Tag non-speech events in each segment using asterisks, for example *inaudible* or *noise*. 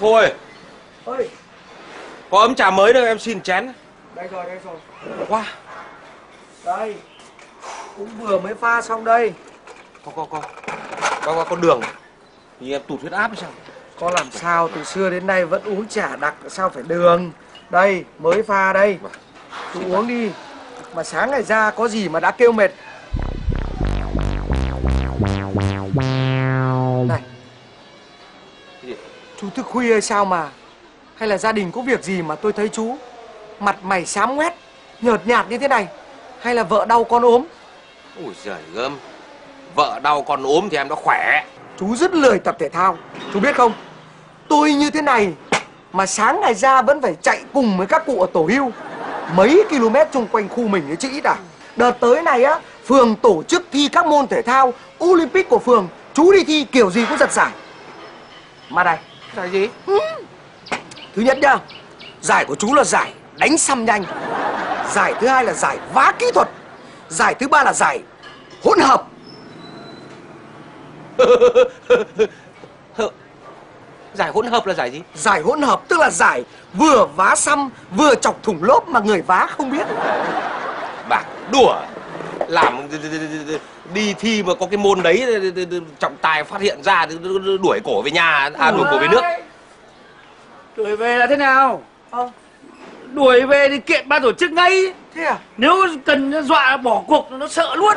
Phôi ơi Có ấm trà mới đâu em xin chén. Đây rồi đây rồi. Wow đây. Cũng vừa mới pha xong đây. Có có có. Có có, có đường. Thì em tụt huyết áp hay sao? Có làm sao từ xưa đến nay vẫn uống trà đặc sao phải đường? Đây mới pha đây. Vâng. chú uống đi. Mà sáng ngày ra có gì mà đã kêu mệt chú thức khuya hay sao mà? Hay là gia đình có việc gì mà tôi thấy chú mặt mày xám ngoét nhợt nhạt như thế này? Hay là vợ đau con ốm? Ui giời gớm Vợ đau còn ốm thì em đã khỏe. Chú rất lười tập thể thao. Chú biết không Tôi như thế này Mà sáng ngày ra vẫn phải chạy cùng với các cụ ở tổ hưu. Mấy km chung quanh khu mình ấy chứ ít à. Đợt tới này á Phường tổ chức thi các môn thể thao Olympic của phường. Chú đi thi kiểu gì cũng giật giải. Mà này Giải gì? Thứ nhất nhá Giải của chú là giải đánh xăm nhanh. Giải thứ hai là giải vá kỹ thuật. Giải thứ ba là giải hỗn hợp. *laughs* Giải hỗn hợp là giải gì? Giải hỗn hợp tức là giải vừa vá xăm vừa chọc thủng lốp mà người vá không biết. Bà đùa Làm đi thi mà có cái môn đấy trọng tài phát hiện ra đuổi cổ về nhà à đuổi cổ về nước Đuổi về là thế nào? Ờ, Đuổi về thì kiện ban tổ chức ngay. thế à? Nếu cần dọa bỏ cuộc nó sợ luôn.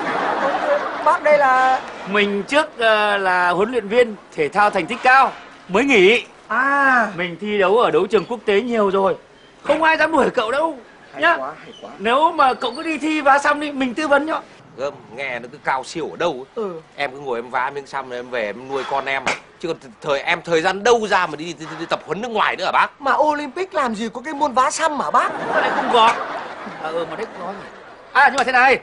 Bác đây là... Mình trước ờ, là huấn luyện viên thể thao thành tích cao, mới nghỉ. À, Mình thi đấu ở đấu trường quốc tế nhiều rồi. Không ai dám đuổi cậu đâu. Hay Nhá. quá, hay quá Nếu mà cậu cứ đi thi và xong đi, mình tư vấn cho. Gớm, nghe nó cứ cao siêu ở đâu ấy. Ừ, em cứ ngồi em vá miếng xăm rồi em về em nuôi con em chứ còn thời em thời gian đâu ra mà đi, đi, đi, đi tập huấn nước ngoài nữa hả bác mà Olympic làm gì có cái môn vá xăm mà bác Mà lại không có. À, ừ mà đấy có nhỉ. À nhưng mà thế này.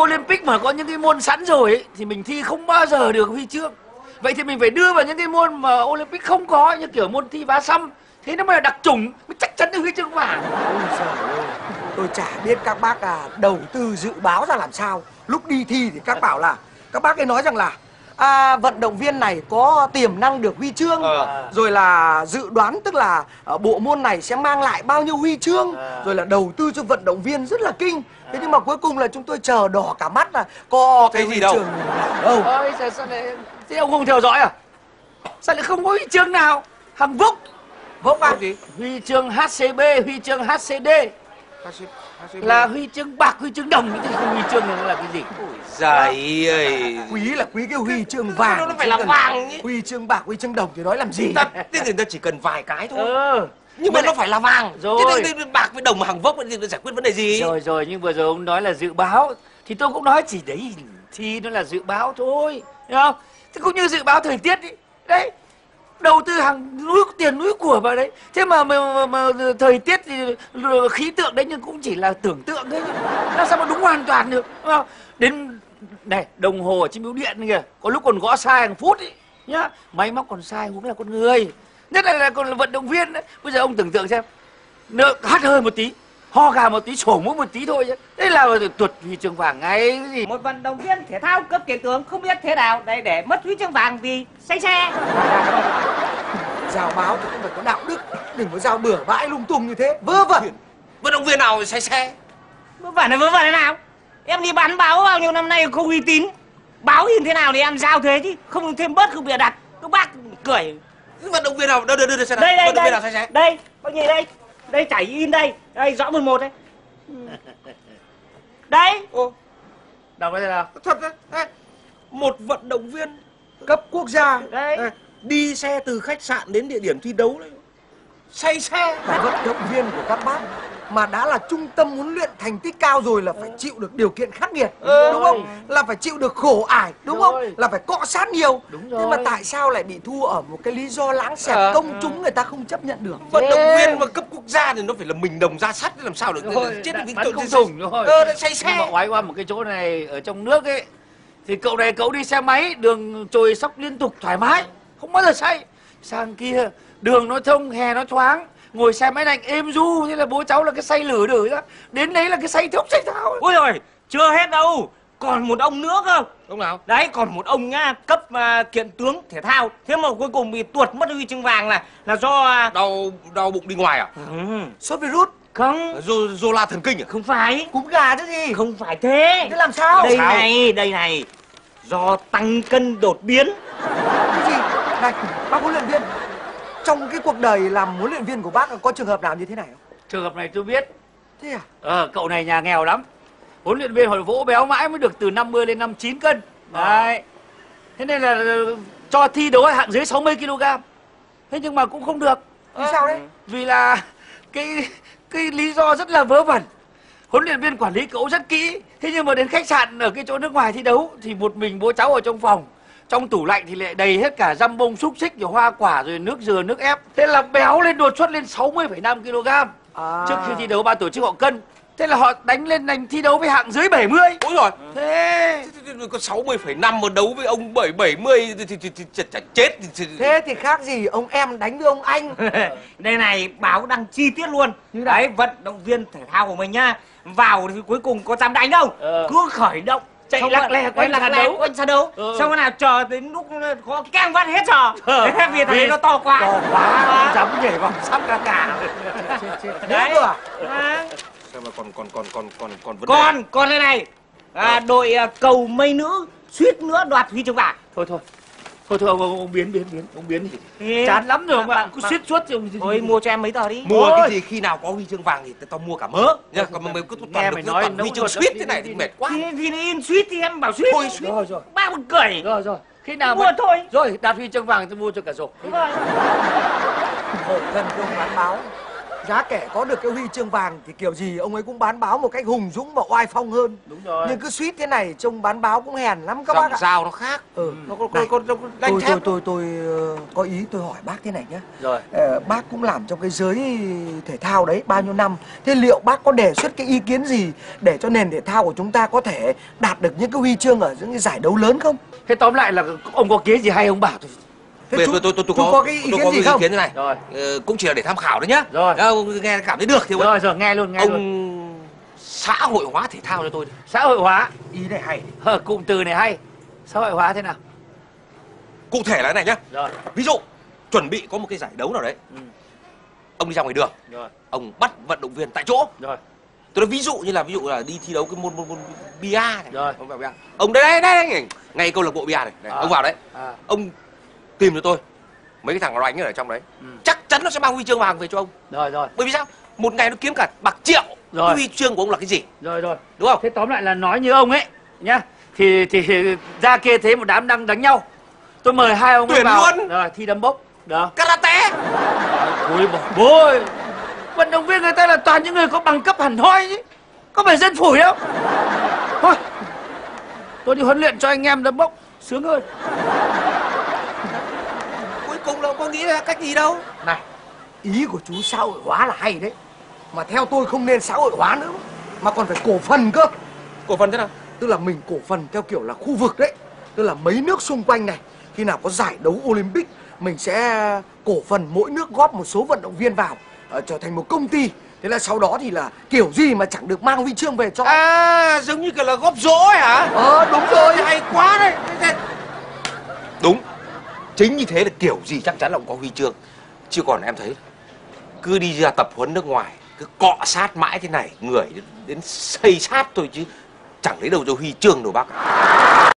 Olympic mà có những cái môn sẵn rồi ấy, thì mình thi không bao giờ được huy chương. Vậy thì mình phải đưa vào những cái môn mà Olympic không có như kiểu môn thi vá xăm. Thế nó mới là đặc trùng, mới chắc chắn được huy chương vàng. Ôi giời ơi Tôi chả biết các bác à đầu tư dự báo ra làm sao Lúc đi thi thì các bảo là Các bác ấy nói rằng là à, vận động viên này có tiềm năng được huy chương Ờ. rồi là dự đoán tức là à, bộ môn này sẽ mang lại bao nhiêu huy chương Ờ. rồi là đầu tư cho vận động viên rất là kinh thế nhưng mà cuối cùng là chúng tôi chờ đỏ cả mắt là có Cái cái gì đâu. đâu Ôi sao, sao lại... Thế ông không theo dõi à? Sao lại không có huy chương nào? Hằng Phúc vâng ạ gì Huy chương HCB, huy chương HCD Là huy chương bạc, huy chương đồng Chứ không huy chương này nó là cái gì? giời ơi. Quý là quý cái huy chương vàng Nó phải là vàng huy chương bạc huy chương đồng thì nói làm gì? Ta thế người ta chỉ cần vài cái thôi. Ừ. Nhưng mà nó phải là vàng. Rồi. Thế thì- thì bạc với đồng mà hàng vốc thì giải quyết vấn đề gì? Rồi rồi nhưng vừa rồi ông nói là dự báo Thì tôi cũng nói chỉ đấy Thì nó là dự báo thôi Hiểu không? Thế cũng như dự báo thời tiết ấy Đấy Đầu tư hàng núi tiền núi của vào đấy. Thế mà, mà, mà, mà thời tiết thì khí tượng đấy nhưng cũng chỉ là tưởng tượng thôi Làm sao mà đúng hoàn toàn được đúng không? Đến này đồng hồ ở trên biểu điện kìa Có lúc còn gõ sai hàng phút ấy nhá. Máy móc còn sai cũng là con người. Nhất là, là còn là vận động viên đấy. Bây giờ ông tưởng tượng xem Nợ hắt hơi một tí ho gà một tí sổ mũi một tí thôi chứ. Đây là tuột huy chương vàng ngay cái gì? Một vận động viên thể thao cấp tiền tướng không biết thế nào. Đây để mất huy chương vàng vì say xe. Giao báo thì cũng phải có đạo đức. Đừng có giao bừa bãi lung tung như thế. Vớ vẩn. Vận động viên nào say xe? Vớ vẩn là vớ vẩn thế nào? Em đi bán báo bao nhiêu năm nay không uy tín? Báo in thế nào thì em giao thế chứ? Không thêm bớt không bịa đặt. Các bác cười. Vận động viên nào? Đưa đưa đưa xe nào. Đây đây vận động viên nào đây say xe? Đây bác nhìn đây. Đây chảy in đây đây rõ một một đây. Đấy Ô, đọc cái nào. Thật đấy. Đấy. một vận động viên cấp quốc gia đấy đi xe từ khách sạn đến địa điểm thi đấu đấy. Say xe. Vận động viên của các bác mà đã là trung tâm huấn luyện thành tích cao rồi là phải chịu được điều kiện khắc nghiệt Ừ. đúng không? Là phải chịu được khổ ải đúng Rồi. không là phải cọ sát nhiều. Đúng thế mà rồi. tại sao lại bị thua ở một cái lý do lãng xẹt Ờ. công chúng người ta không chấp nhận được? Vận động viên mà cấp quốc gia thì nó phải là mình đồng ra sắt làm sao được? Rồi, chết được tội- không thủng rồi. Ờ đã say nhưng mà xe. oái qua một cái chỗ này ở trong nước ấy thì cậu này cậu đi xe máy đường trồi sóc liên tục thoải mái không bao giờ say. Sang kia đường nó thông hè nó thoáng ngồi xe máy lạnh êm du thế là bố cháu là cái say lử đử ra đến đấy là cái say thốc say tháo ôi rồi chưa hết đâu. Còn một ông nữa cơ. Ông nào? đấy còn một ông nhá cấp à, kiện tướng thể thao. Thế mà cuối cùng bị tuột mất huy chương vàng là là do à, Đau đau bụng đi ngoài à? ừ, sốt virus. Không. Dô, dô la thần kinh à? không phải. Cúm gà chứ gì? Không phải thế. Thế làm sao? Đây Sao? này đây này. Do tăng cân đột biến. Cái gì? Này bác huấn luyện viên trong cái cuộc đời làm huấn luyện viên của bác có trường hợp nào như thế này không? Trường hợp này tôi biết. Thế à? Ờ cậu này nhà nghèo lắm. Huấn luyện viên hồi vỗ béo mãi mới được từ 50 lên 59 cân. Đấy. Thế nên là cho thi đấu hạng dưới 60 kg thế nhưng mà cũng không được. Vì sao đấy? Vì là cái cái lý do rất là vớ vẩn. Huấn luyện viên quản lý cậu rất kỹ. Thế nhưng mà đến khách sạn ở cái chỗ nước ngoài thi đấu thì một mình bố cháu ở trong phòng trong tủ lạnh thì lại đầy hết cả răm bông xúc xích rồi hoa quả rồi nước dừa nước ép. Thế là béo lên đột xuất lên 60,5 kg à. trước khi thi đấu ban tổ chức họ cân. Thế là họ đánh lên đánh thi đấu với hạng dưới 70 Ôi rồi. Thế. Có 60,5 mà đấu với ông 7 70 thì, thì, thì, thì, thì, thì chết thì, thế thì khác gì ông em đánh với ông anh. *laughs* Đây này báo đăng chi tiết luôn. Như đấy vận động viên thể thao của mình nhá. Vào thì cuối cùng có dám đánh đâu. Ờ. cứ khởi động Chạy xong lắc lè đấy, quanh sàn đấu. quanh sàn đấu. Ừ. xong nào chờ đến lúc có keng vắt hết trò. Ờ. Thế vì thằng ấy nó to quá. To quá không dám nhảy vòng sắp cả. Cả thế đấy. à? À. Sao mà còn còn còn còn còn còn vấn đề. còn còn đây này. À, đội à, cầu mây nữ suýt nữa đoạt huy chương vàng. Thôi thôi thôi thôi ông, ông, ông biến biến biến ông biến đi. Thế- chán lắm rồi ông ạ. Bạn- cứ suýt suốt thì ông thôi mua cho em mấy tờ đi. Mua Ôi. cái gì? Khi nào có huy chương vàng thì tao mua cả mớ. Nhá còn mà mày cứ toàn được nói huy chương suýt thế này thì mệt quá. Thì, thì in suýt thì em bảo suýt. Thôi suýt. Rồi rồi. Bác một cười. Rồi rồi. Khi nào mua thôi. Rồi đạt huy chương vàng tôi mua cho cả rổ. Rồi. thân của ông bán báo giá kẻ có được cái huy chương vàng thì kiểu gì ông ấy cũng bán báo một cách hùng dũng và oai phong hơn. Đúng rồi. Nhưng cứ suýt thế này trông bán báo cũng hèn lắm các giọng bác ạ. dao nó khác. Ừ. nó có Này, có có, có đánh tôi thép. tôi tôi tôi ờ, có ý tôi hỏi bác thế này nhé rồi. Ờ, bác cũng làm trong cái giới thể thao đấy bao nhiêu năm. Thế liệu bác có đề xuất cái ý kiến gì để cho nền thể thao của chúng ta có thể đạt được những cái huy chương ở những cái giải đấu lớn không? Thế tóm lại là ông có kế gì hay ông bảo tôi thế chú, tôi tôi tôi có, có cái ý tôi kiến có gì cái không? ý kiến thế này. Rồi. Ờ, cũng chỉ là để tham khảo đấy nhá. Rồi. Ờ, nghe cảm thấy được thì ông, rồi rồi nghe luôn nghe luôn. ông xã hội hóa thể thao cho tôi đi. Xã hội hóa. Ý này hay. Ờ, cụm từ này hay. Xã hội hóa thế nào? Cụ thể là thế này nhá. Rồi. Ví dụ chuẩn bị có một cái giải đấu nào đấy. Ừ. ông đi ra ngoài đường. Rồi. Ông bắt vận động viên tại chỗ. Rồi. Tôi nói ví dụ như là ví dụ là đi thi đấu cái môn môn môn bia này. Rồi. ông vào bia. Ông đây đây đây, đây. Ngay câu lạc bộ bia này, này. À. ông vào đấy. À. Ông tìm cho tôi. Mấy cái thằng nó đánh ở trong đấy. Ừ. chắc chắn nó sẽ mang huy chương vàng về cho ông. Rồi rồi. Bởi vì sao? Một ngày nó kiếm cả bạc triệu. Rồi. huy chương của ông là cái gì? Rồi rồi. Đúng không? Thế tóm lại là nói như ông ấy nhá. Thì thì ra kia thấy một đám đang đánh nhau. Tôi mời hai ông Tuyển vào. luôn. rồi thi đấm bốc. Được karate. Ôi bỏ bôi. Vận động viên người ta là toàn những người có bằng cấp hẳn hoi chứ. Có phải dân phủi đâu Thôi. Tôi đi huấn luyện cho anh em đấm bốc. Sướng hơn là ra cách gì đâu. Này ý của chú xã hội hóa là hay đấy. Mà theo tôi không nên xã hội hóa nữa mà còn phải cổ phần cơ. Cổ phần thế nào? Tức là mình cổ phần theo kiểu là khu vực đấy. Tức là mấy nước xung quanh này khi nào có giải đấu olympic mình sẽ cổ phần mỗi nước góp một số vận động viên vào ờ, trở thành một công ty. Thế là sau đó thì là kiểu gì mà chẳng được mang huy chương về cho. À giống như kiểu là góp rỗ ấy hả? Ờ đúng rồi hay quá đấy đúng chính như thế là kiểu gì chắc chắn là cũng có huy chương. Chứ còn em thấy cứ đi ra tập huấn nước ngoài cứ cọ sát mãi thế này người đến, xây sát thôi chứ chẳng lấy đâu cho huy chương đâu bác ạ.